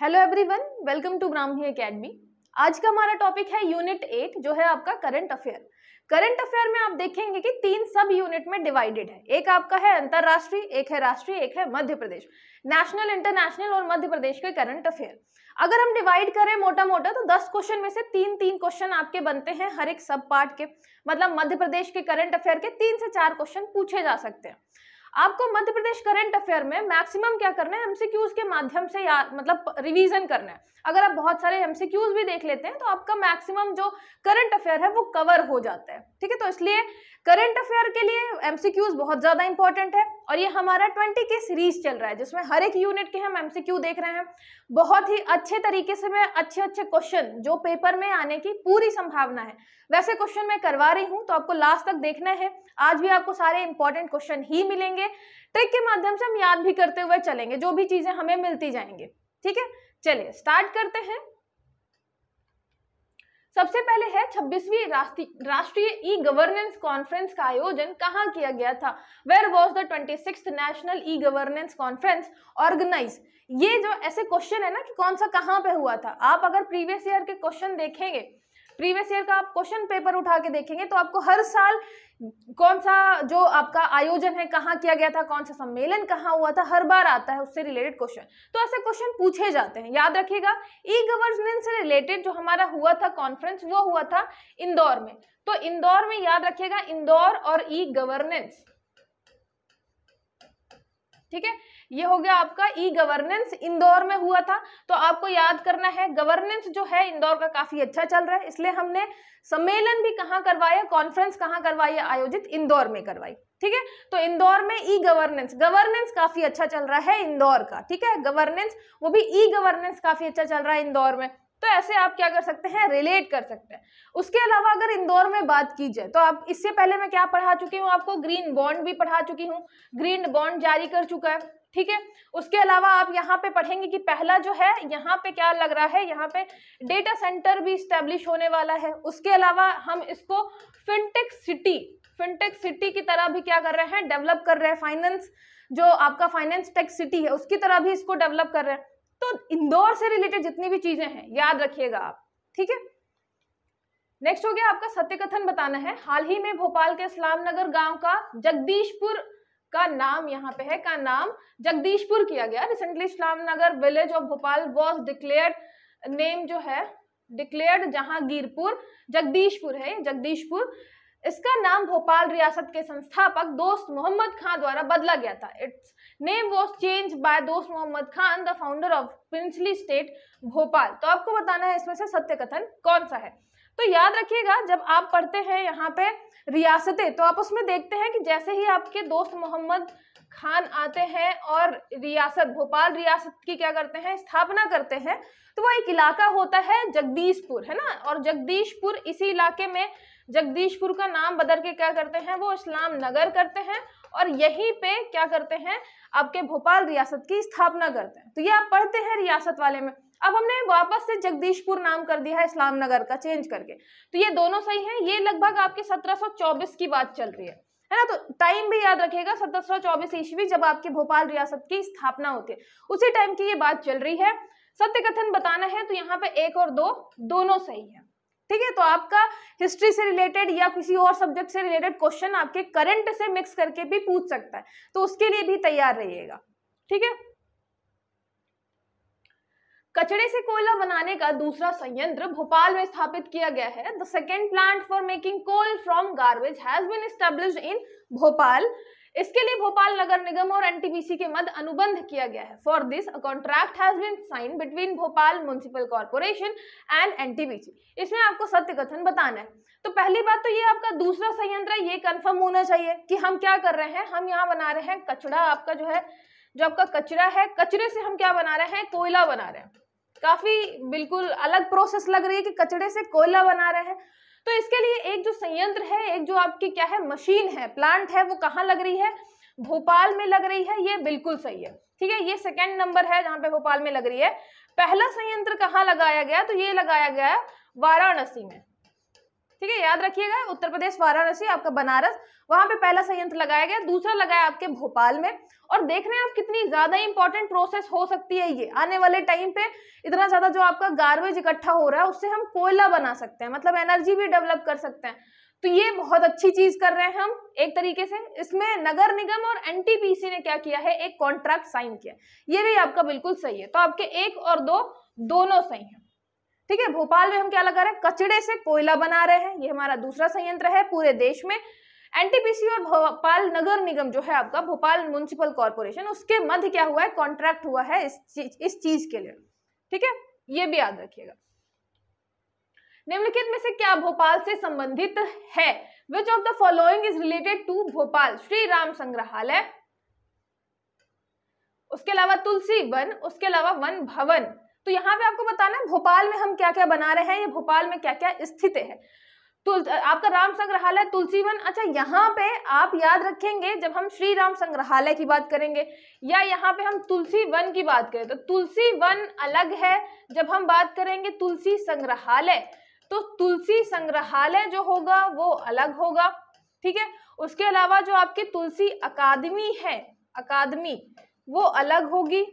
Hello everyone welcome to Brahmi academy आज का हमारा टॉपिक है यूनिट एट जो है आपका करंट अफेयर करंट अफेयर में आप देखेंगे कि तीन सब यूनिट में डिवाइडेड है। एक आपका है अंतरराष्ट्रीय, एक है राष्ट्रीय, एक है मध्य प्रदेश। नेशनल इंटरनेशनल और मध्य प्रदेश के करंट अफेयर अगर हम डिवाइड करें मोटा मोटा तो दस क्वेश्चन में से तीन तीन क्वेश्चन आपके बनते हैं हर एक सब पार्ट के। मतलब मध्य प्रदेश के करंट अफेयर के तीन से चार क्वेश्चन पूछे जा सकते हैं। आपको मध्य प्रदेश करंट अफेयर में मैक्सिमम क्या करना है? एमसीक्यूज के माध्यम से या मतलब रिवीजन करना है। अगर आप बहुत सारे एमसीक्यूज भी देख लेते हैं तो आपका मैक्सिमम जो करंट अफेयर है, वो कवर हो जाता है। ठीक है तो इसलिए करंट अफेयर के लिए एमसीक्यूज बहुत ज़्यादा इंपॉर्टेंट है और ये हमारा ट्वेंटी के सीरीज़ चल रहा है, जिसमें हर एक यूनिट के हम एमसीक्यू देख रहे हैं। बहुत ही अच्छे तरीके से मैं अच्छे अच्छे क्वेश्चन जो पेपर में आने की पूरी संभावना है, वैसे क्वेश्चन मैं करवा रही हूँ तो आपको लास्ट तक देखना है। आज भी आपको सारे इंपॉर्टेंट क्वेश्चन ही मिलेंगे। ट्रिक के माध्यम से हम याद भी करते हुए चलेंगे, जो भी चीज़ें हमें मिलती जाएँगे। ठीक है? चलिए स्टार्ट करते हैं। सबसे पहले है 26वीं राष्ट्रीय ई गवर्नेंस कॉन्फ्रेंस का आयोजन कहाँ किया गया था? Where was the twenty six national e governance conference organise ये जो ऐसे क्वेश्चन है ना कि कौन सा कहाँ पे हुआ था? आप अगर प्रीवियस ईयर के क्वेश्चन देखेंगे प्रीवियस ईयर का आप क्वेश्चन पेपर उठा के देखेंगे तो आपको हर साल कौन सा जो आपका आयोजन है, कहाँ किया गया था, कौन सा सम्मेलन कहाँ हुआ था, हर बार आता है उससे रिलेटेड क्वेश्चन तो ऐसे क्वेश्चन पूछे जाते हैं। याद रखिएगा ई गवर्नेंस से रिलेटेड जो हमारा हुआ था कॉन्फ्रेंस वो हुआ था इंदौर में. तो इंदौर में याद रखिएगा, इंदौर और ई गवर्नेंस ठीक है? ये हो गया आपका ई गवर्नेंस इंदौर में हुआ था। तो आपको याद करना है गवर्नेंस जो है इंदौर का काफ़ी अच्छा चल रहा है, इसलिए हमने सम्मेलन भी कहाँ करवाया कॉन्फ्रेंस कहाँ करवाई आयोजित इंदौर में करवाई, ठीक है? तो इंदौर में ई गवर्नेंस गवर्नेंस काफ़ी अच्छा चल रहा है इंदौर का, ठीक है? गवर्नेंस वो भी ई गवर्नेंस काफ़ी अच्छा चल रहा है इंदौर में। तो ऐसे आप क्या कर सकते हैं रिलेट कर सकते हैं। उसके अलावा अगर इंदौर में बात की जाए तो आप इससे पहले मैं क्या पढ़ा चुकी हूँ, आपको ग्रीन बॉन्ड भी पढ़ा चुकी हूँ। ग्रीन बॉन्ड जारी कर चुका है, ठीक है? उसके अलावा आप यहाँ पे पढ़ेंगे कि पहला जो है, यहाँ पे क्या लग रहा है, यहाँ पे डेटा सेंटर भी स्टेब्लिश होने वाला है। उसके अलावा हम इसको फिनटेक सिटी फिनटेक सिटी की तरह भी क्या कर रहे हैं डेवलप कर रहे हैं फाइनेंस जो आपका फाइनेंस टेक सिटी है, उसकी तरह भी इसको डेवलप कर रहे हैं। तो इंदौर से रिलेटेड जितनी भी चीज़ें हैं, याद रखिएगा आप, ठीक है? नेक्स्ट हो गया आपका सत्य कथन बताना है। हाल ही में भोपाल के इस्लाम नगर गाँव का जगदीशपुर का नाम, यहाँ पे है, का नाम जगदीशपुर किया गया। Recently Islam Nagar village of Bhopal was declared name जो है डिक्लेयर्ड जहांगीरपुर, जगदीशपुर है जगदीशपुर। इसका नाम भोपाल रियासत के संस्थापक दोस्त मोहम्मद खान द्वारा बदला गया था। Its name was change by Dost Mohammad Khan the founder of princely state Bhopal. तो आपको बताना है इसमें से सत्य कथन कौन सा है? तो याद रखिएगा, जब आप पढ़ते हैं यहाँ पे रियासतें तो आप उसमें देखते हैं कि जैसे ही आपके दोस्त मोहम्मद खान आते हैं और रियासत, भोपाल रियासत की क्या करते हैं, स्थापना करते हैं तो वो एक इलाका होता है जगदीशपुर, है ना? और जगदीशपुर इसी इलाके में, जगदीशपुर का नाम बदल के क्या करते हैं, वो इस्लाम नगर करते हैं और यहीं पे क्या करते हैं? आपके भोपाल रियासत की स्थापना करते हैं। तो ये आप पढ़ते हैं रियासत वाले में। अब हमने वापस से जगदीशपुर नाम कर दिया है इस्लाम नगर का, चेंज करके। तो ये दोनों सही है? ये लगभग आपके 1724 की बात चल रही है। है ना? तो टाइम भी याद रखिएगा चौबीस ईस्वी जब आपके भोपाल रियासत की स्थापना होती है। उसी टाइम की ये बात चल रही है। सत्य कथन बताना है तो यहाँ पे एक और दो, दोनों सही है। ठीक है? तो आपका हिस्ट्री से रिलेटेड या किसी और सब्जेक्ट से रिलेटेड क्वेश्चन आपके करंट से मिक्स करके भी पूछ सकता है। तो उसके लिए भी तैयार रहिएगा। ठीक है? कचड़े से कोयला बनाने का दूसरा संयंत्र भोपाल में स्थापित किया गया है। The second plant for making coal from garbage has been established in Bhopal. इसके लिए भोपाल नगर निगम और एनटीपीसी के मध्य अनुबंध किया गया है। For this contract has been sign between Bhopal municipal corporation and NTPC इसमें आपको सत्य कथन बताना है। तो पहली बात तो ये आपका दूसरा संयंत्र ये कंफर्म होना चाहिए कि हम क्या कर रहे हैं। हम यहाँ बना रहे हैं कचड़ा आपका जो है, जो आपका कचरा है, कचरे से हम क्या बना रहे हैं? कोयला बना रहे हैं। काफ़ी बिल्कुल अलग प्रोसेस लग रही है कि कचड़े से कोयला बना रहे हैं। तो इसके लिए एक जो संयंत्र है, एक जो आपकी क्या है, मशीन है प्लांट है, वो कहाँ लग रही है? भोपाल में लग रही है, ये बिल्कुल सही है। ठीक है, ये सेकेंड नंबर है जहाँ पे भोपाल में लग रही है। पहला संयंत्र कहाँ लगाया गया? तो ये लगाया गया वाराणसी में। ठीक है, याद रखिएगा, उत्तर प्रदेश, वाराणसी, आपका बनारस, वहाँ पे पहला संयंत्र लगाया गया, दूसरा लगाया आपके भोपाल में। और देख रहे हैं आप कितनी ज़्यादा इंपॉर्टेंट प्रोसेस हो सकती है ये। आने वाले टाइम पे इतना ज़्यादा जो आपका गार्बेज इकट्ठा हो रहा है, उससे हम कोयला बना सकते हैं मतलब एनर्जी भी डेवलप कर सकते हैं। तो ये बहुत अच्छी चीज़ कर रहे हैं हम, एक तरीके से। इसमें नगर निगम और एनटीपीसी ने क्या किया है, एक कॉन्ट्रैक्ट साइन किया ये भी आपका बिल्कुल सही है। तो आपके एक और दो, दोनों सही है। ठीक है, भोपाल में हम क्या लगा रहे हैं? कचड़े से कोयला बना रहे हैं। ये हमारा दूसरा संयंत्र है पूरे देश में। एनटीपीसी और भोपाल नगर निगम जो है आपका, भोपाल म्यूनिसिपल कॉर्पोरेशन उसके मध्य क्या हुआ है? कॉन्ट्रैक्ट हुआ है इस चीज़ इस चीज़ के लिए। ठीक है? ये भी याद रखिएगा। निम्नलिखित में से क्या भोपाल से संबंधित है? Which of the following is related to Bhopal? Shri Ram संग्रहालय। उसके अलावा तुलसी वन, उसके अलावा वन भवन। तो यहाँ पे आपको बताना है, भोपाल में हम क्या क्या बना रहे हैं, ये भोपाल में क्या क्या स्थित है। आपका राम संग्रहालय तुलसी वन अच्छा यहाँ पे आप याद रखेंगे, जब हम श्री राम संग्रहालय की बात करेंगे, या यहाँ पे हम तुलसी वन की बात करें तो तुलसी वन अलग है, जब हम बात करेंगे तुलसी संग्रहालय तो तुलसी संग्रहालय जो होगा, वो अलग होगा, ठीक है? उसके अलावा जो आपकी तुलसी अकादमी है, अकादमी, वो अलग होगी,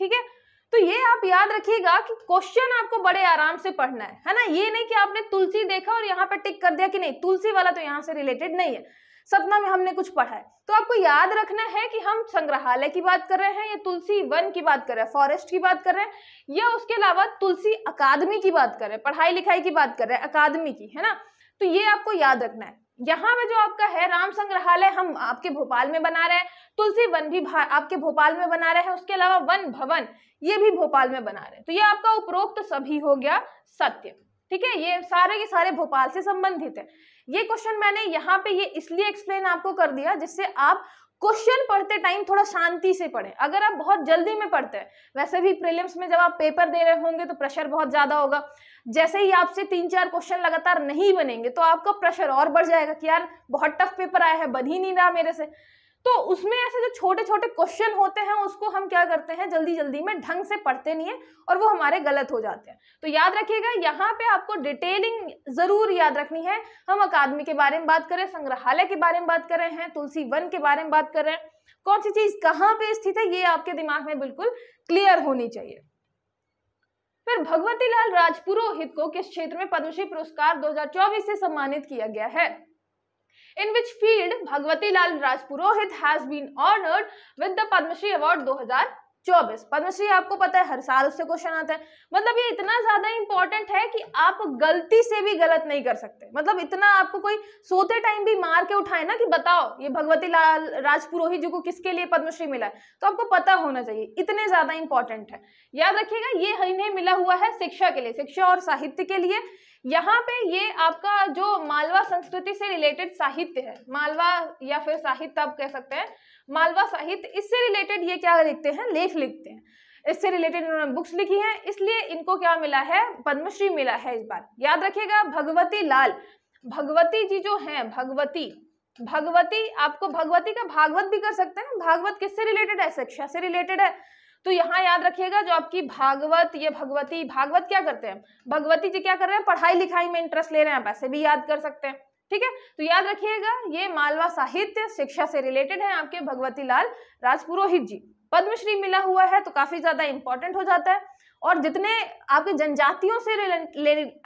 ठीक है? तो ये आप याद रखिएगा कि क्वेश्चन आपको बड़े आराम से पढ़ना है है ना? ये नहीं कि आपने तुलसी देखा और यहाँ पर टिक कर दिया कि नहीं, तुलसी वाला तो यहाँ से रिलेटेड नहीं है। सपना में हमने कुछ पढ़ा है। तो आपको याद रखना है कि हम संग्रहालय की बात कर रहे हैं या तुलसी वन की बात कर रहे हैं फॉरेस्ट की बात कर रहे हैं, या उसके अलावा तुलसी अकादमी की बात कर रहे हैं, पढ़ाई लिखाई की बात कर रहे हैं अकादमी की, है ना? तो ये आपको याद रखना है। यहाँ पे जो आपका है, राम संग्रहालय हम आपके भोपाल में बना रहे हैं। तुलसी वन भी आपके भोपाल में बना रहे हैं, उसके अलावा वन भवन ये भी भोपाल में बना रहे हैं। तो ये आपका उपरोक्त सभी हो गया सत्य, ठीक है? ये सारे के सारे भोपाल से संबंधित है। ये क्वेश्चन मैंने यहाँ पे ये इसलिए एक्सप्लेन आपको कर दिया जिससे आप क्वेश्चन पढ़ते टाइम थोड़ा शांति से पढ़ें। अगर आप बहुत जल्दी में पढ़ते हैं, वैसे भी प्रीलिम्स में जब आप पेपर दे रहे होंगे तो प्रेशर बहुत ज़्यादा होगा। जैसे ही आपसे तीन चार क्वेश्चन लगातार नहीं बनेंगे तो आपका प्रेशर और बढ़ जाएगा कि यार, बहुत टफ पेपर आया है, बन ही नहीं रहा मेरे से। तो उसमें ऐसे जो छोटे छोटे क्वेश्चन होते हैं, उसको हम क्या करते हैं? जल्दी जल्दी में ढंग से पढ़ते नहीं है और वो हमारे गलत हो जाते हैं। तो याद रखिएगा, यहाँ पे आपको डिटेलिंग ज़रूर याद रखनी है। हम अकादमी के बारे में बात करें संग्रहालय के बारे में बात कर रहे हैं, तुलसी वन के बारे में बात कर रहे हैं। कौन सी चीज़ कहाँ पे स्थित है, ये आपके दिमाग में बिल्कुल क्लियर होनी चाहिए। फिर भगवती लाल राजपुरोहित को किस क्षेत्र में पद्मश्री पुरस्कार 2024 से सम्मानित किया गया है? In which field Bhagwati Lal Rajpurohit has been honored with the Padma Shri Award 2024 Padmashri आपको पता है, हर साल उससे क्वेश्चन आता है। मतलब ये इतना ज़्यादा इंपॉर्टेंट है कि आप गलती से भी गलत नहीं कर सकते। मतलब इतना आपको कोई सोते टाइम भी मार के उठाए ना कि बताओ, ये भगवती लाल राजपुरोहित जी को किसके लिए पद्मश्री मिला है? तो आपको पता होना चाहिए, इतने ज़्यादा इंपॉर्टेंट है। याद रखिएगा, ये इन्हें मिला हुआ है शिक्षा के लिए, शिक्षा और साहित्य के लिए। यहाँ पे ये आपका जो मालवा संस्कृति से रिलेटेड साहित्य है, मालवा या फिर साहित्य आप कह सकते हैं, मालवा साहित्य इससे रिलेटेड ये क्या लिखते हैं? लेख लिखते हैं। इससे रिलेटेड इन्होंने बुक्स लिखी हैं, इसलिए इनको क्या मिला है? पद्मश्री मिला है इस बार। याद रखिएगा, भगवती लाल, भगवती जी जो है, भगवती भगवती, आपको भगवती का भागवत भी कर सकते हैं। भागवत किससे रिलेटेड है? शिक्षा से रिलेटेड है। तो यहाँ याद रखिएगा जो आपकी भागवत, ये भगवती, भागवत क्या करते हैं? भगवती जी क्या कर रहे हैं? पढ़ाई लिखाई में इंटरेस्ट ले रहे हैं, आप ऐसे भी याद कर सकते हैं, ठीक है? तो याद रखिएगा, ये मालवा साहित्य शिक्षा से रिलेटेड है आपके भगवती लाल राजपुरोहित जी। पद्मश्री मिला हुआ है तो काफ़ी ज़्यादा इंपॉर्टेंट हो जाता है। और जितने आपके जनजातियों से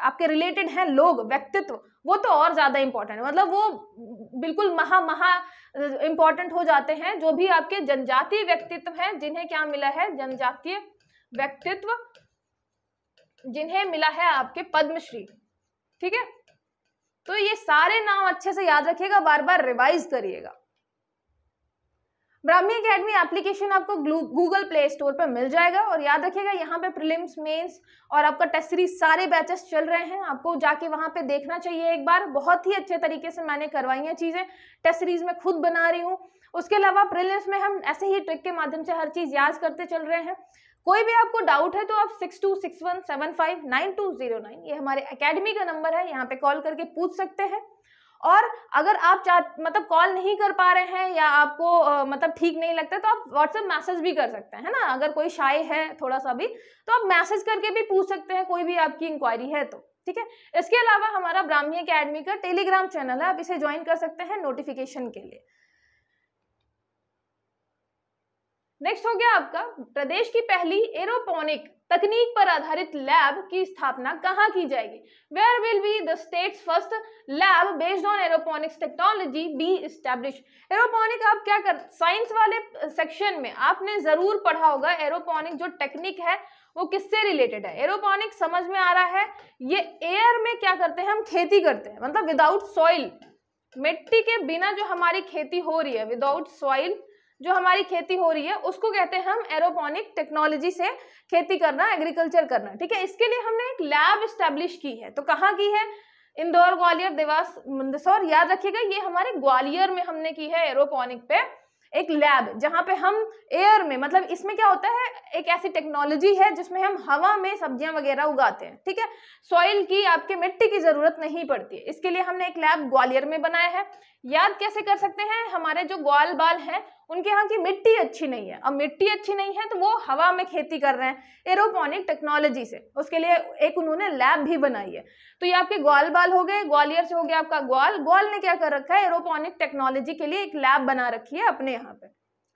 आपके रिलेटेड हैं लोग, व्यक्तित्व, वो तो और ज़्यादा इंपॉर्टेंट है। मतलब वो बिल्कुल महा महा इंपॉर्टेंट हो जाते हैं जो भी आपके जनजातीय व्यक्तित्व हैं, जिन्हें क्या मिला है? जनजातीय व्यक्तित्व, जिन्हें मिला है आपके पद्मश्री। ठीक है? तो ये सारे नाम अच्छे से याद रखिएगा बार बार रिवाइज करिएगा। ब्राह्मी अकेडमी एप्लीकेशन आपको गूगल प्ले स्टोर पर मिल जाएगा और याद रखिएगा, यहाँ पे प्रीलिम्स मेंस और आपका टेस्ट सीरीज़ सारे बैचेस चल रहे हैं। आपको जाके वहाँ पे देखना चाहिए एक बार। बहुत ही अच्छे तरीके से मैंने करवाई हैं चीज़ें। टेस्ट सीरीज़ में खुद बना रही हूँ। उसके अलावा प्रीलिम्स में हम ऐसे ही ट्रिक के माध्यम से हर चीज़ याद करते चल रहे हैं। कोई भी आपको डाउट है तो आप six two six one seven five nine two zero nine ये हमारे अकेडमी का नंबर है। यहाँ पे कॉल करके पूछ सकते हैं। और अगर आप चाह मतलब कॉल नहीं कर पा रहे हैं या आपको आ, मतलब ठीक नहीं लगता तो आप व्हाट्सएप मैसेज भी कर सकते हैं है ना? अगर कोई शाय है थोड़ा सा भी तो आप मैसेज करके भी पूछ सकते हैं कोई भी आपकी इंक्वायरी है तो ठीक है? इसके अलावा हमारा ब्राह्मी अकेडमी का टेलीग्राम चैनल है आप इसे ज्वाइन कर सकते हैं नोटिफिकेशन के लिए। नेक्स्ट हो गया आपका प्रदेश की पहली एरोपोनिक तकनीक पर आधारित लैब की स्थापना कहाँ की जाएगी? Where will be the states first lab based on aeroponics technology be stablish aeroponic आप क्या कर साइंस वाले सेक्शन में आपने ज़रूर पढ़ा होगा एरोपोनिक जो टेक्निक है, वो किससे रिलेटेड है? एरोपोनिक समझ में आ रहा है, ये एयर में क्या करते हैं, हम खेती करते हैं मतलब विदाउट सॉइल मिट्टी के बिना जो हमारी खेती हो रही है विदाउट सॉइल जो हमारी खेती हो रही है, उसको कहते हैं हम एरोपोनिक टेक्नोलॉजी से खेती करना एग्रीकल्चर करना, ठीक है? इसके लिए हमने एक लैब स्टैब्लिश की है। तो कहाँ की है? इंदौर ग्वालियर देवास मंदसौर, याद रखिएगा, ये हमारे ग्वालियर में हमने की है एरोपोनिक पे एक लैब जहाँ पे हम एयर में मतलब इसमें क्या होता है? एक ऐसी टेक्नोलॉजी है जिसमें हम हवा में सब्ज़ियाँ वगैरह उगाते हैं, ठीक है? सॉइल की आपके मिट्टी की ज़रूरत नहीं पड़ती। है इसके लिए हमने एक लैब ग्वालियर में बनाया है। याद कैसे कर सकते हैं? हमारे जो ग्वाल बाल हैं, उनके यहाँ की मिट्टी अच्छी नहीं है। अब मिट्टी अच्छी नहीं है तो वो हवा में खेती कर रहे हैं एरोपोनिक टेक्नोलॉजी से। उसके लिए एक उन्होंने लैब भी बनाई है। तो ये आपके ग्वाल बाल हो गए, ग्वालियर से हो गया आपका ग्वाल। ग्वाल ने क्या कर रखा है? एरोपोनिक टेक्नोलॉजी के लिए एक लैब बना रखी है अपने यहाँ पे।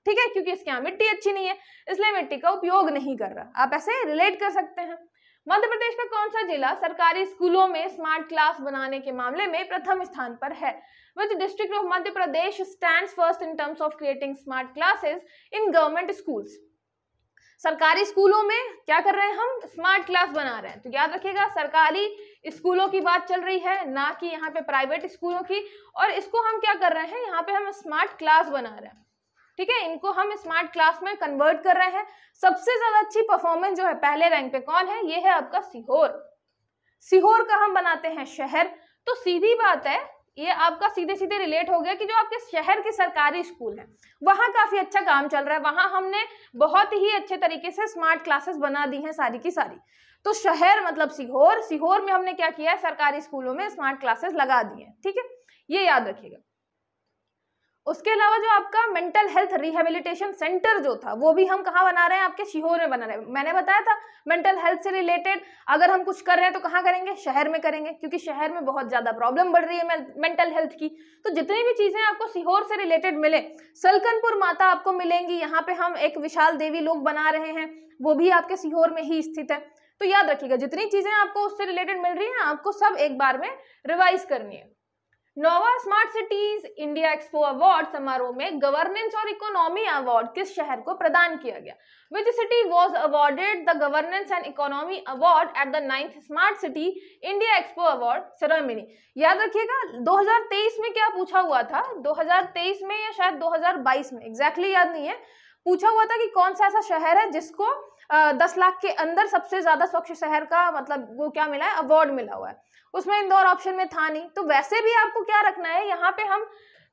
ठीक है? क्योंकि इसके यहाँ मिट्टी अच्छी नहीं है, इसलिए मिट्टी का उपयोग नहीं कर रहा। आप ऐसे रिलेट कर सकते हैं। मध्य प्रदेश का कौन सा जिला सरकारी स्कूलों में स्मार्ट क्लास बनाने के मामले में प्रथम स्थान पर है? Which district of Madhya Pradesh stands first in terms of creating smart classes in government schools. सरकारी स्कूलों में क्या कर रहे हैं हम? स्मार्ट क्लास बना रहे हैं। तो याद रखिएगा, सरकारी स्कूलों की बात चल रही है, ना कि यहाँ पे प्राइवेट स्कूलों की। और इसको हम क्या कर रहे हैं? यहाँ पे हम स्मार्ट क्लास बना रहे हैं। ठीक है? इनको हम स्मार्ट क्लास में कन्वर्ट कर रहे हैं। सबसे ज़्यादा अच्छी परफॉर्मेंस जो है पहले रैंक पे कौन है? ये है आपका सीहोर। सीहोर का हम बनाते हैं शहर। तो सीधी बात है ये आपका सीधे सीधे रिलेट हो गया कि जो आपके शहर के सरकारी स्कूल है, वहाँ काफ़ी अच्छा काम चल रहा है। वहाँ हमने बहुत ही अच्छे तरीके से स्मार्ट क्लासेस बना दी हैं सारी की सारी। तो शहर मतलब सीहोर सीहोर में हमने क्या किया है? सरकारी स्कूलों में स्मार्ट क्लासेस लगा दी है, ठीक है? ये याद रखिएगा। उसके अलावा जो आपका मेंटल हेल्थ रिहेबिलिटेशन सेंटर जो था, वो भी हम कहाँ बना रहे हैं? आपके शिहोर में बना रहे हैं। मैंने बताया था मेंटल हेल्थ से रिलेटेड अगर हम कुछ कर रहे हैं तो कहाँ करेंगे? शहर में करेंगे, क्योंकि शहर में बहुत ज़्यादा प्रॉब्लम बढ़ रही है मेंटल हेल्थ की। तो जितनी भी चीज़ें आपको सीहोर से रिलेटेड मिले, सलकनपुर माता आपको मिलेंगी। यहाँ पे हम एक विशाल देवी लोग बना रहे हैं, वो भी आपके सीहोर में ही स्थित है। तो याद रखिएगा, जितनी चीज़ें आपको उससे रिलेटेड मिल रही हैं, आपको सब एक बार में रिवाइज करनी है। Nova smart cities India expo award समारोह में गवर्नेंस और इकोनॉमी अवार्ड किस शहर को प्रदान किया गया? Which city was awarded the governance and economy award at the ninth smart city India expo award, ceremony. याद रखिएगा 2023 में क्या पूछा हुआ था? 2023 में या शायद 2022 में? एग्जैक्टली exactly याद नहीं है। पूछा हुआ था कि कौन सा ऐसा शहर है जिसको दस लाख के अंदर सबसे ज़्यादा स्वच्छ शहर का मतलब वो क्या मिला है? अवार्ड मिला हुआ है। उसमें इंदौर ऑप्शन में था नहीं। तो वैसे भी आपको क्या रखना है? यहाँ पे हम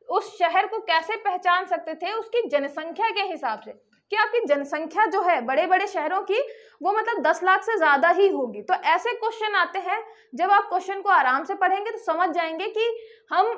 उस शहर को कैसे पहचान सकते थे? उसकी जनसंख्या के हिसाब से। कि आपकी जनसंख्या जो है बड़े बड़े शहरों की, वो मतलब दस लाख से ज़्यादा ही होगी। तो ऐसे क्वेश्चन आते हैं। जब आप क्वेश्चन को आराम से पढ़ेंगे तो समझ जाएँगे कि हम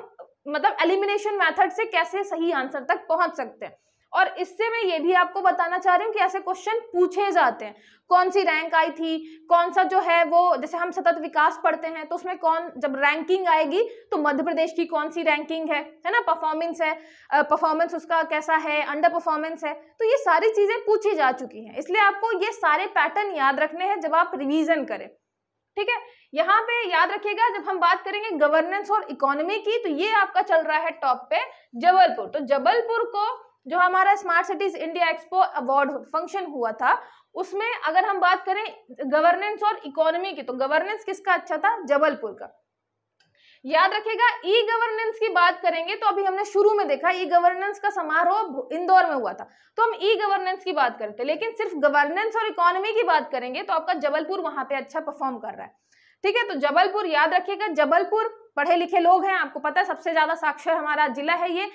मतलब एलिमिनेशन मेथड से कैसे सही आंसर तक पहुँच सकते हैं। और इससे मैं ये भी आपको बताना चाह रही हूँ कि ऐसे क्वेश्चन पूछे जाते हैं। कौन सी रैंक आई थी? कौन सा जो है वो, जैसे हम सतत विकास पढ़ते हैं तो उसमें कौन, जब रैंकिंग आएगी तो मध्य प्रदेश की कौन सी रैंकिंग है? है ना? परफॉर्मेंस है। परफॉर्मेंस उसका कैसा है? अंडर परफॉर्मेंस है। तो ये सारी चीज़ें पूछी जा चुकी हैं। इसलिए आपको ये सारे पैटर्न याद रखने हैं जब आप रिविजन करें। ठीक है? यहाँ पे याद रखिएगा, जब हम बात करेंगे गवर्नेंस और इकोनॉमी की तो ये आपका चल रहा है टॉप पे जबलपुर। तो जबलपुर को जो हमारा smart cities India expo award function हुआ था, उसमें अगर हम बात करें गवर्नेंस और इकोनॉमी की तो गवर्नेंस किसका अच्छा था? जबलपुर का। याद रखेगा ई गवर्नेंस की बात करेंगे तो अभी हमने शुरू में देखा ई गवर्नेंस का समारोह इंदौर में हुआ था। तो हम ई गवर्नेंस की बात करते लेकिन सिर्फ़ गवर्नेंस और इकोनॉमी की बात करेंगे तो आपका जबलपुर वहाँ पे अच्छा परफॉर्म कर रहा है। ठीक है तो जबलपुर, याद रखिएगा, जबलपुर, पढ़े लिखे लोग हैं, आपको पता है, सबसे ज़्यादा साक्षर हमारा जिला है ये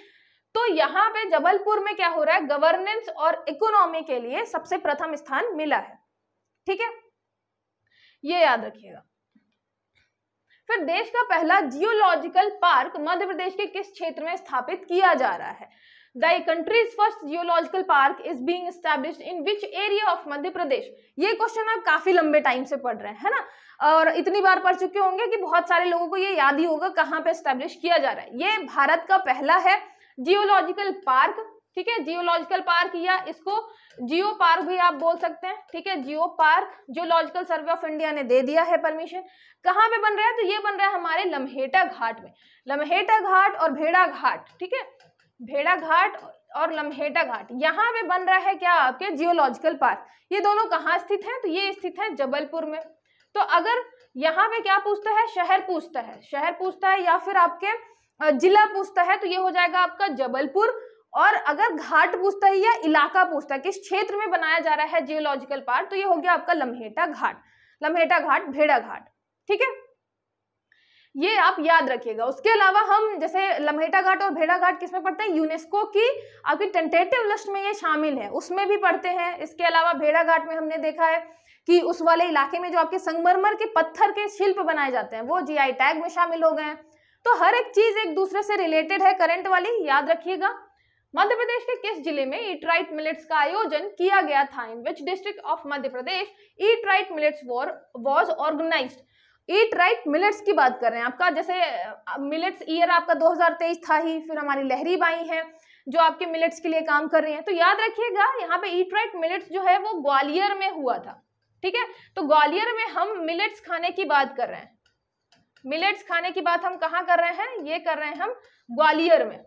तो यहाँ पे जबलपुर में क्या हो रहा है? गवर्नेंस और इकोनॉमी के लिए सबसे प्रथम स्थान मिला है। ठीक है? ये याद रखिएगा। फिर देश का पहला जियोलॉजिकल पार्क मध्य प्रदेश के किस क्षेत्र में स्थापित किया जा रहा है? The countries first geological park is being established in which area of Madhya Pradesh? ये क्वेश्चन आप काफ़ी लंबे टाइम से पढ़ रहे हैं, है ना? और इतनी बार पढ़ चुके होंगे कि बहुत सारे लोगों को ये याद ही होगा कहाँ पे स्टैब्लिश किया जा रहा है। ये भारत का पहला है जियोलॉजिकल पार्क, ठीक है? जियोलॉजिकल पार्क या इसको जियो पार्क भी आप बोल सकते हैं, ठीक है? Geo park geological survey of India ने दे दिया है परमिशन। कहाँ पे बन रहा है? तो ये बन रहा है हमारे लम्हेटा घाट में। लम्हेटा घाट और भेड़ा घाट, ठीक है? भेड़ा घाट और लम्हेटा घाट, यहाँ पे बन रहा है क्या आपके? Geological park. ये दोनों कहाँ स्थित हैं? तो ये स्थित है जबलपुर में। तो अगर यहाँ पे क्या पूछता है? शहर पूछता है। शहर पूछता है या फिर आपके जिला पूछता है तो ये हो जाएगा आपका जबलपुर। और अगर घाट पूछता है या इलाका पूछता है, किस क्षेत्र में बनाया जा रहा है जियोलॉजिकल पार्क तो ये हो गया आपका लम्हेटा घाट। लम्हेटा घाट, भेड़ा घाट। ठीक है? ये आप याद रखिएगा। उसके अलावा हम जैसे लम्हेटा घाट और भेड़ा घाट किसमें पढ़ते हैं? यूनेस्को की आपकी टेंटेटिव लिस्ट में ये शामिल है। उसमें भी पढ़ते हैं। इसके अलावा भेड़ा घाट में हमने देखा है कि उस वाले इलाके में जो आपके संगमरमर के पत्थर के शिल्प बनाए जाते हैं, वो जीआई टैग में शामिल हो गए हैं। तो हर एक चीज़ एक दूसरे से रिलेटेड है करंट वाली, याद रखिएगा। मध्य प्रदेश के किस ज़िले में ईट राइट मिलेट्स का आयोजन किया गया था? In which district of Madhya Pradesh eat right millets was organised eat right millets की बात कर रहे हैं आपका। जैसे मिलेट्स ईयर आपका 2023 था ही, फिर हमारी लहरी बाई है, जो आपके मिलेट्स के लिए काम कर रही हैं। तो याद रखिएगा, यहाँ पे ईट राइट मिलेट्स जो है वो ग्वालियर में हुआ था, ठीक है? तो ग्वालियर में हम मिलेट्स खाने की बात कर रहे हैं। मिलेट्स खाने की बात हम कहाँ कर रहे हैं? ये कर रहे हैं हम ग्वालियर में।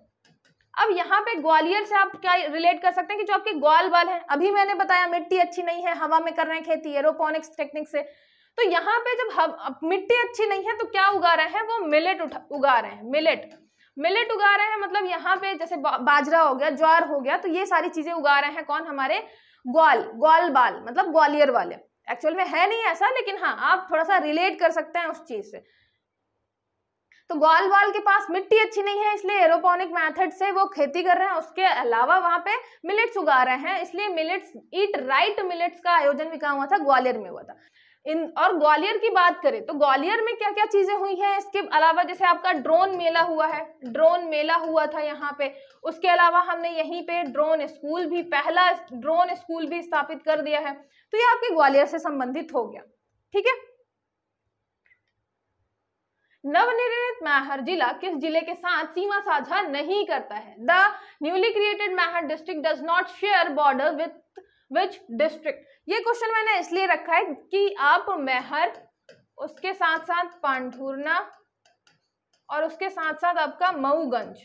अब यहाँ पे ग्वालियर से आप क्या रिलेट कर सकते हैं कि जो आपके ग्वाल बाल है, अभी मैंने बताया मिट्टी अच्छी नहीं है, हवा में कर रहे हैं खेती एरोपोनिक्स टेक्निक से। तो यहाँ पे जब मिट्टी अच्छी नहीं है तो क्या उगा रहे हैं? वो मिलेट उगा रहे हैं मिलेट मिलेट उगा रहे हैं मतलब यहाँ पे जैसे बाजरा हो गया, ज्वार हो गया तो ये सारी चीज़ें उगा रहे हैं कौन? हमारे ग्वाल ग्वाल बाल मतलब ग्वालियर वाले। एक्चुअल में है नहीं ऐसा, लेकिन हाँ आप थोड़ा सा रिलेट कर सकते हैं उस चीज़ से। तो ग्वाल वाल के पास मिट्टी अच्छी नहीं है, इसलिए एरोपोनिक मेथड से वो खेती कर रहे हैं। उसके अलावा वहाँ पे मिलेट्स उगा रहे हैं, इसलिए मिलेट्स ईट राइट मिलेट्स का आयोजन भी कहा हुआ था? ग्वालियर में हुआ था। इन, और ग्वालियर की बात करें तो ग्वालियर में क्या क्या चीज़ें हुई हैं? इसके अलावा जैसे आपका ड्रोन मेला हुआ है ड्रोन मेला हुआ था यहाँ पे। उसके अलावा हमने यहीं पे ड्रोन स्कूल भी, पहला ड्रोन स्कूल भी स्थापित कर दिया है। तो ये आपके ग्वालियर से संबंधित हो गया, ठीक है? नवनिर्मित मैहर जिला किस ज़िले के साथ सीमा साझा नहीं करता है? The newly created Maihar district does not share border with which district ये क्वेश्चन मैंने इसलिए रखा है कि आप मैहर, उसके साथ साथ पांढुरना और उसके साथ साथ आपका मऊगंज।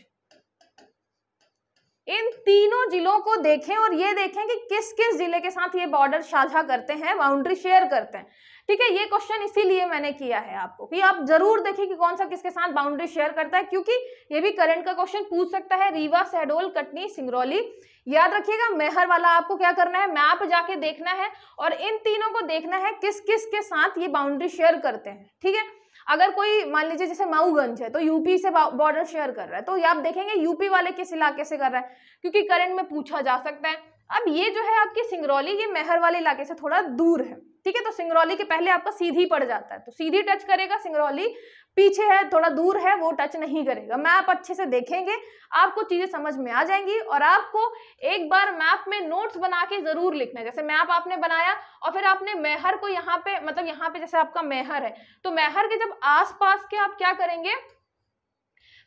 इन तीनों जिलों को देखें और ये देखें कि किस किस ज़िले के साथ ये बॉर्डर साझा करते हैं बाउंड्री शेयर करते हैं। ठीक है, ये क्वेश्चन इसीलिए मैंने किया है आपको कि आप ज़रूर देखिए कि कौन सा किसके साथ बाउंड्री शेयर करता है, क्योंकि ये भी करंट का क्वेश्चन पूछ सकता है रीवा, सहडोल, कटनी, सिंगरौली। याद रखिएगा, मेहर वाला आपको क्या करना है मैप जाके देखना है और इन तीनों को देखना है किस किस के साथ ये बाउंड्री शेयर करते हैं, ठीक है? अगर कोई, मान लीजिए जैसे माऊगंज है तो यूपी से बॉर्डर शेयर कर रहा है तो आप देखेंगे यूपी वाले किस इलाके से कर रहा है, क्योंकि करंट में पूछा जा सकता है। अब ये जो है आपकी सिंगरौली, ये मेहर वाले इलाके से थोड़ा दूर है। ठीक है तो सिंगरौली के पहले आपका सीधी पड़ जाता है तो सीधी टच करेगा सिंगरौली, पीछे है, थोड़ा दूर है, वो टच नहीं करेगा। मैप अच्छे से देखेंगे, आपको चीज़ें समझ में आ जाएँगी और आपको एक बार मैप में नोट्स बना के ज़रूर लिखना है। जैसे मैप आपने बनाया और फिर आपने मेहर को यहाँ पे मतलब यहाँ पे जैसे आपका मेहर है तो मेहर के जब आसपास के आप क्या करेंगे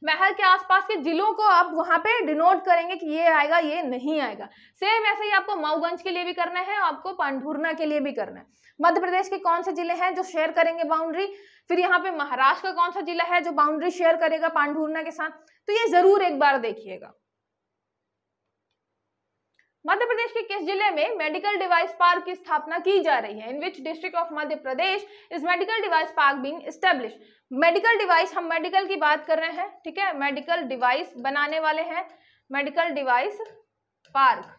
महल के आसपास के जिलों को आप वहाँ पे डिनोट करेंगे कि ये आएगा, ये नहीं आएगा। सेम ऐसे ही आपको मऊगंज के लिए भी करना है, आपको पांडुरना के लिए भी करना है। मध्य प्रदेश के कौन से ज़िले हैं जो शेयर करेंगे बाउंड्री फिर यहाँ पे महाराष्ट्र का कौन सा जिला है जो बाउंड्री शेयर करेगा पांडुरना के साथ? तो ये ज़रूर एक बार देखिएगा। मध्य प्रदेश के किस ज़िले में मेडिकल डिवाइस पार्क की स्थापना की जा रही है? In which district of Madhya Pradesh is medical device park being establish medical device हम मेडिकल की बात कर रहे हैं, ठीक है? मेडिकल डिवाइस बनाने वाले हैं। मेडिकल डिवाइस पार्क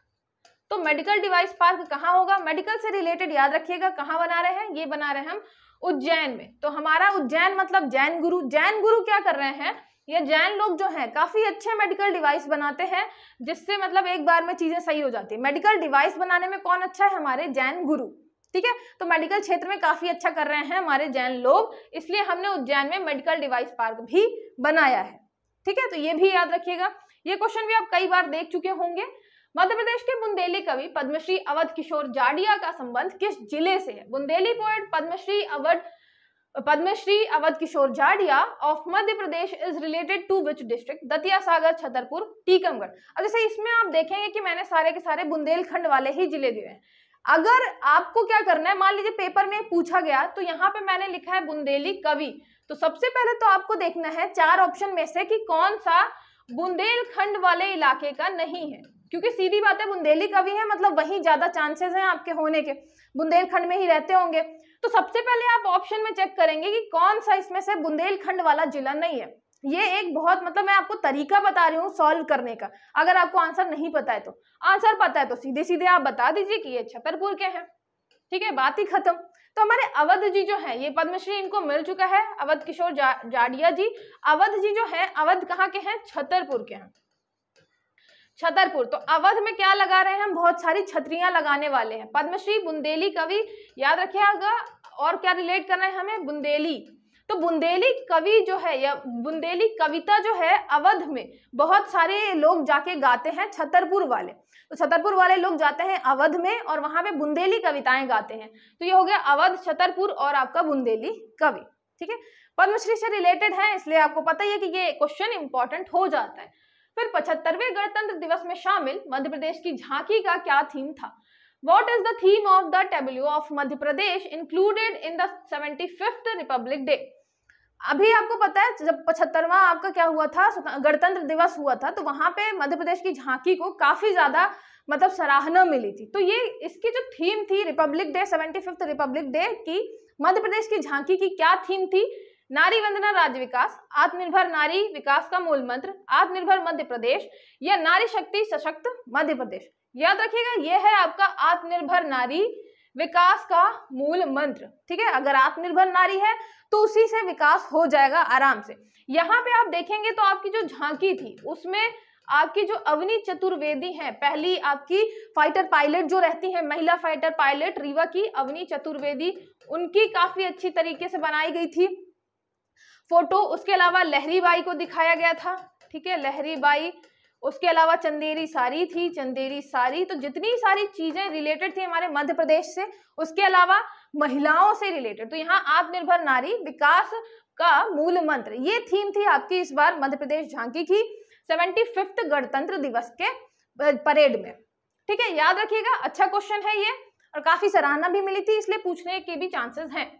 तो मेडिकल डिवाइस पार्क कहाँ होगा? मेडिकल से रिलेटेड याद रखिएगा, कहाँ बना रहे हैं? ये बना रहे हैं हम उज्जैन में। तो हमारा उज्जैन मतलब जैन गुरु। जैन गुरु क्या कर रहे हैं? ये जैन लोग जो हैं, काफ़ी अच्छे मेडिकल डिवाइस बनाते हैं, जिससे मतलब एक बार में चीज़ें सही हो जाती है। मेडिकल डिवाइस बनाने में कौन अच्छा है? हमारे जैन गुरु, ठीक है? तो मेडिकल क्षेत्र में काफ़ी अच्छा कर रहे हैं हमारे जैन लोग, इसलिए हमने उज्जैन में मेडिकल डिवाइस पार्क भी बनाया है, ठीक है? तो ये भी याद रखिएगा। ये क्वेश्चन भी आप कई बार देख चुके होंगे। मध्य प्रदेश के बुंदेली कवि पद्मश्री अवध किशोर जाडिया का संबंध किस ज़िले से है? Bundeli poet Padmashri Awadh Padmashri Awadh Kishore Jadiya of Madhya Pradesh is related to which district Datia Sagar, Chhatarpur, Tikamgarh. अब जैसे इसमें आप देखेंगे कि मैंने सारे के सारे बुंदेलखंड वाले ही ज़िले दिए हैं। अगर आपको क्या करना है, मान लीजिए पेपर में पूछा गया तो यहाँ पे मैंने लिखा है बुंदेली कवि। तो सबसे पहले तो आपको देखना है चार ऑप्शन में से कि कौन सा बुंदेलखंड वाले इलाके का नहीं है। क्योंकि सीधी बात है, बुंदेली कवि है मतलब वही ज़्यादा चांसेस हैं आपके होने के। बुंदेलखंड में ही रहते होंगे। तो सबसे पहले आप ऑप्शन में चेक करेंगे कि कौन सा इसमें से बुंदेलखंड वाला जिला नहीं है। ये एक बहुत मतलब मैं आपको तरीका बता रही हूँ सॉल्व करने का। अगर आपको आंसर नहीं पता है तो। आंसर पता है तो सीधे सीधे आप बता दीजिए कि ये छतरपुर के हैं। ठीक है बात ही खत्म। तो हमारे अवध जी जो है ये पद्मश्री इनको मिल चुका है। अवध किशोर जा, जाडिया जी। अवध जी जो है अवध कहाँ के हैं? छतरपुर के हैं। छतरपुर। तो अवध में क्या लगा रहे हैं हम? बहुत सारी छतरियाँ लगाने वाले हैं। पद्मश्री, बुंदेली कवि, याद रखिएगा, और क्या रिलेट कर रहे हैं हमें? बुंदेली। तो बुंदेली कवि जो है, या बुंदेली कविता जो है अवध में बहुत सारे लोग जाके गाते हैं छतरपुर वाले। तो छतरपुर वाले लोग जाते हैं अवध में, और वहाँ पे बुंदेली कविताएँ गाते हैं। तो ये हो गया अवध, छतरपुर, और आपका बुंदेली कवि। ठीक है? पद्मश्री से रिलेटेड है, इसलिए आपको पता ही है कि ये क्वेश्चन इंपॉर्टेंट हो जाता है। फिर पचहत्तरवें गणतंत्र दिवस में शामिल मध्य प्रदेश की झांकी का क्या थीम था? What is the theme of the tableau of Madhya Pradesh included in the seventy fifth republic day अभी आपको पता है, जब पचहत्तरवा आपका क्या हुआ था गणतंत्र दिवस हुआ था तो वहाँ पे मध्य प्रदेश की झांकी को काफ़ी ज़्यादा मतलब सराहना मिली थी। तो ये, इसकी जो थीम थी republic day seventy fifth republic day की मध्य प्रदेश की झांकी की क्या थीम थी? नारी वंदना राज्य विकास, आत्मनिर्भर नारी विकास का मूल मंत्र, आत्मनिर्भर मध्य प्रदेश या नारी शक्ति सशक्त मध्य प्रदेश। याद रखिएगा यह है आपका आत्मनिर्भर नारी विकास का मूल मंत्र, ठीक है? अगर आत्मनिर्भर नारी है तो उसी से विकास हो जाएगा आराम से। यहाँ पे आप देखेंगे तो आपकी जो झांकी थी, उसमें आपकी जो अवनी चतुर्वेदी है, पहली आपकी फाइटर पायलट जो रहती है, महिला फाइटर पायलट रीवा की अवनी चतुर्वेदी, उनकी काफ़ी अच्छी तरीके से बनाई गई थी। फ़ोटो उसके अलावा लहरी बाई को दिखाया गया था, ठीक है? लहरी बाई, उसके अलावा चंदेरी सारी थी, चंदेरी सारी तो जितनी सारी चीज़ें रिलेटेड थी हमारे मध्य प्रदेश से, उसके अलावा महिलाओं से रिलेटेड तो यहाँ आत्मनिर्भर नारी विकास का मूल मंत्र, ये थीम थी आपकी इस बार मध्य प्रदेश झांकी की सेवेंटी फिफ्थ गणतंत्र दिवस के परेड में, ठीक है? याद रखिएगा अच्छा क्वेश्चन है ये, और काफ़ी सराहना भी मिली थी, इसलिए पूछने के भी चांसेस हैं।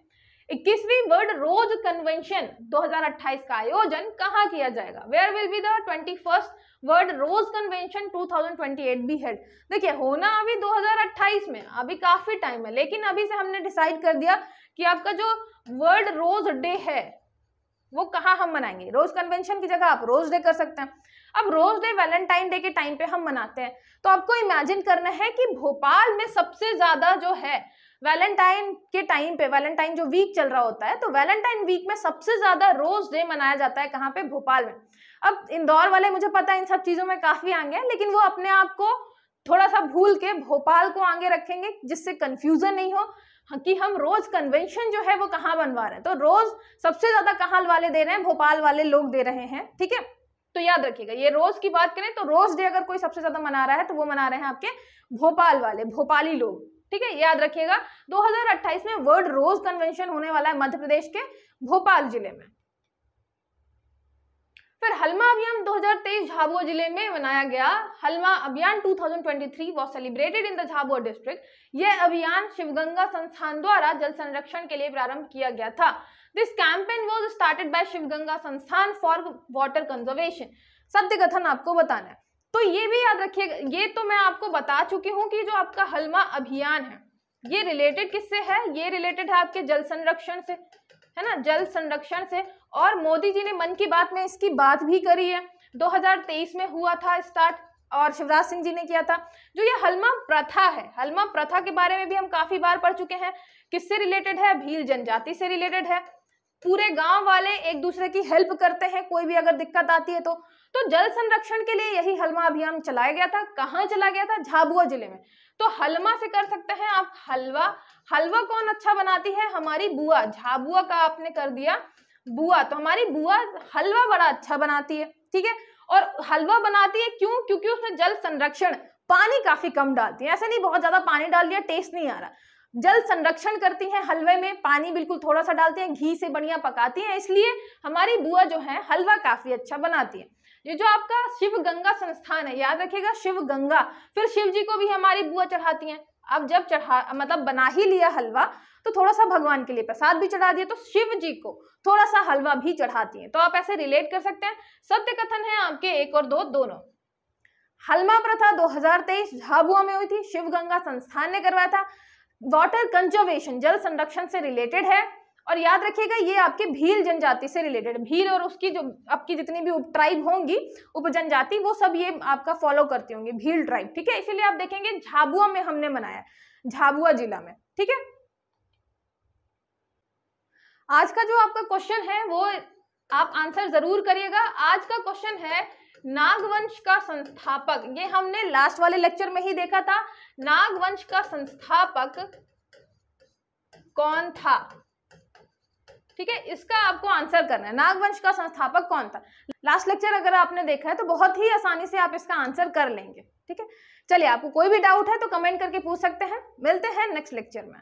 इक्कीसवीं वर्ल्ड रोज कन्वेंशन 2028 का आयोजन कहाँ किया जाएगा? Where will be the twenty first world rose convention 2028 be held देखिए, होना अभी 2028 में, अभी काफ़ी टाइम है, लेकिन अभी से हमने डिसाइड कर दिया कि आपका जो वर्ल्ड रोज डे है, वो कहाँ हम मनाएँगे? रोज कन्वेंशन की जगह आप रोज डे कर सकते हैं। अब रोज डे वैलेंटाइन डे के टाइम पे हम मनाते हैं। तो आपको इमेजिन करना है कि भोपाल में सबसे ज़्यादा जो है वैलेंटाइन के टाइम पे वैलेंटाइन जो वीक चल रहा होता है तो वैलेंटाइन वीक में सबसे ज़्यादा रोज डे मनाया जाता है कहाँ पे? भोपाल में। अब इंदौर वाले मुझे पता है इन सब चीज़ों में काफ़ी आगे हैं लेकिन वो अपने आप को थोड़ा सा भूल के भोपाल को आगे रखेंगे जिससे कंफ्यूजन नहीं हो हाँ, कि हम रोज कन्वेंशन जो है वो कहाँ बनवा रहे हैं। तो रोज सबसे ज़्यादा कहाँ वाले दे रहे हैं? भोपाल वाले लोग दे रहे हैं ठीक है? तो याद रखिएगा ये रोज की बात करें तो रोज डे अगर कोई सबसे ज़्यादा मना रहा है तो वो मना रहे हैं आपके भोपाल वाले भोपाली लोग। ठीक है, याद रखिएगा 2028 में वर्ल्ड रोज कन्वेंशन होने वाला है मध्य प्रदेश के भोपाल ज़िले में। फिर हलमा अभियान 2023 झाबुआ ज़िले में मनाया गया। हलमा अभियान 2023 was celebrated in the Jhabua district यह अभियान शिवगंगा संस्थान द्वारा जल संरक्षण के लिए प्रारंभ किया गया था। This campaign was started by Shivganga संस्थान फॉर वाटर कंजर्वेशन सत्य कथन आपको बताना है। तो ये भी याद रखिएगा ये तो मैं आपको बता चुकी हूँ कि जो आपका हलमा अभियान है, ये रिलेटेड किससे है? ये रिलेटेड है आपके जल संरक्षण से, है ना? जल संरक्षण से। और मोदी जी ने मन की बात में इसकी बात भी करी है। 2023 में हुआ था स्टार्ट और शिवराज सिंह जी ने किया था। जो ये हलमा प्रथा है, हलमा प्रथा के बारे में भी हम काफ़ी बार पढ़ चुके हैं। किससे रिलेटेड है? भील जनजाति से रिलेटेड है। पूरे गाँव वाले एक दूसरे की हेल्प करते हैं, कोई भी अगर दिक्कत आती है तो। तो जल संरक्षण के लिए यही हलमा अभियान चलाया गया था। कहाँ चला गया था? झाबुआ ज़िले में। तो हलमा से कर सकते हैं आप हलवा। हलवा कौन अच्छा बनाती है? हमारी बुआ। झाबुआ का आपने कर दिया बुआ। तो हमारी बुआ हलवा बड़ा अच्छा बनाती है, ठीक है? और हलवा बनाती है क्यों? क्योंकि उसमें जल संरक्षण पानी काफ़ी कम डालती है। ऐसा नहीं, बहुत ज़्यादा पानी डाल दिया टेस्ट नहीं आ रहा। जल संरक्षण करती हैं हलवे में, पानी बिल्कुल थोड़ा सा डालती हैं, घी से बढ़िया पकाती हैं, इसलिए हमारी बुआ जो है हलवा काफ़ी अच्छा बनाती है। ये जो आपका शिव गंगा संस्थान है, याद रखिएगा शिव गंगा। फिर शिव जी को भी हमारी बुआ चढ़ाती हैं। अब जब चढ़ा मतलब बना ही लिया हलवा तो थोड़ा सा भगवान के लिए प्रसाद भी चढ़ा दिया तो शिव जी को थोड़ा सा हलवा भी चढ़ाती हैं। तो आप ऐसे रिलेट कर सकते हैं। सत्य कथन है आपके एक और दो, दोनों। हलमा प्रथा 2023 झाबुआ में हुई थी, शिव गंगा संस्थान ने करवाया था। वाटर कंजर्वेशन जल संरक्षण से रिलेटेड है। और याद रखिएगा, ये आपके भील जनजाति से रिलेटेड भील और उसकी जो आपकी जितनी भी ट्राइब होंगी उप जनजाति वो सब ये आपका फॉलो करती होंगी, भील ट्राइब ठीक है? इसीलिए आप देखेंगे, झाबुआ में हमने मनाया, झाबुआ जिला में, ठीक है? आज का जो आपका क्वेश्चन है, वो आप आंसर ज़रूर करिएगा। आज का क्वेश्चन है, नागवंश का संस्थापक, ये हमने लास्ट वाले लेक्चर में ही देखा था। नागवंश का संस्थापक कौन था? ठीक है? इसका आपको आंसर करना है। नागवंश का संस्थापक कौन था? लास्ट लेक्चर अगर आपने देखा है तो बहुत ही आसानी से आप इसका आंसर कर लेंगे। ठीक है? चलिए, आपको कोई भी डाउट है तो कमेंट करके पूछ सकते हैं। मिलते हैं नेक्स्ट लेक्चर में।